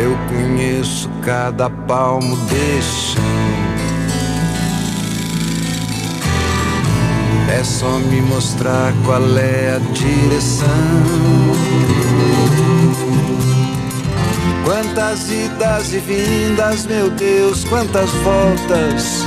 Eu conheço cada palmo desse chão. É só me mostrar qual é a direção. Quantas idas e vindas, meu Deus, quantas voltas